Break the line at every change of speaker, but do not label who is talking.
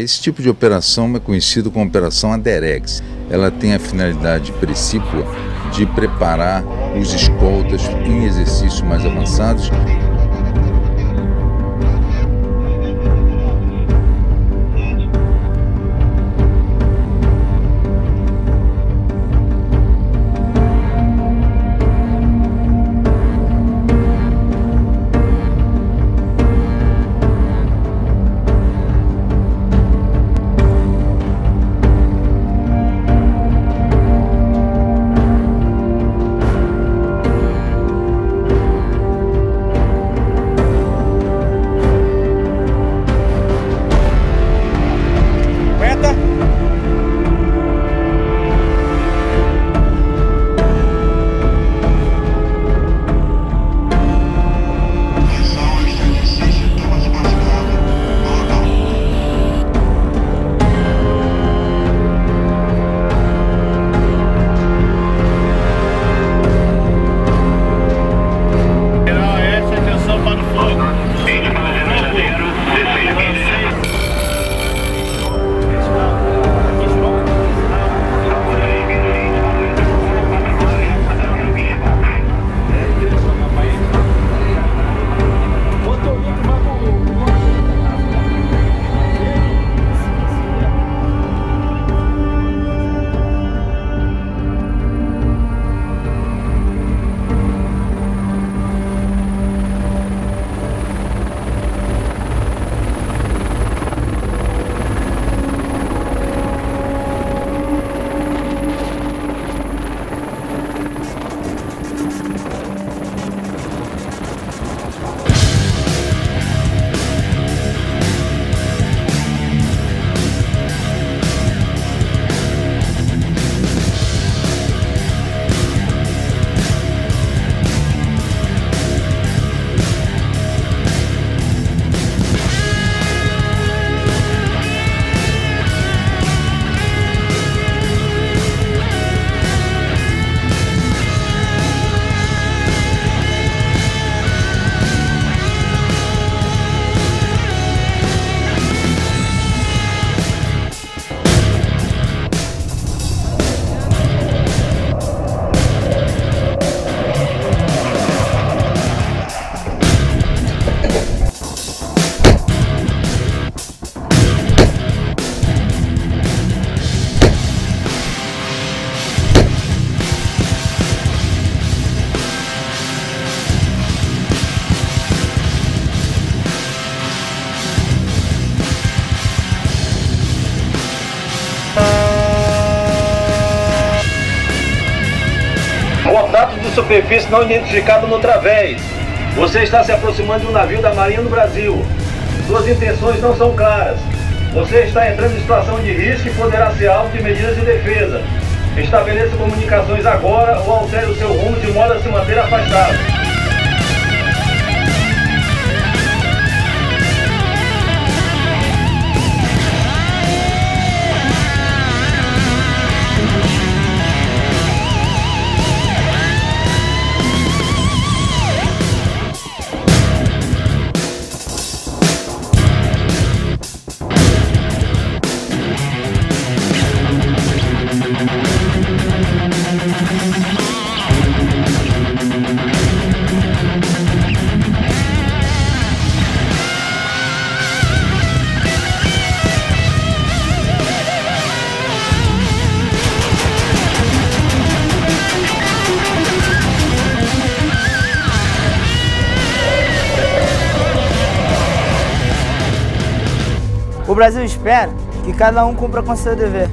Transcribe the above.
Esse tipo de operação é conhecido como Operação Aderex. Ela tem a finalidade precípua de preparar os escoltas em exercícios mais avançados
de superfície não identificado no través. Você está se aproximando de um navio da Marinha do Brasil. Suas intenções não são claras. Você está entrando em situação de risco e poderá ser alvo de medidas de defesa. Estabeleça comunicações agora ou altere o seu rumo de modo a se manter afastado.
O Brasil espera que cada um cumpra com seu dever.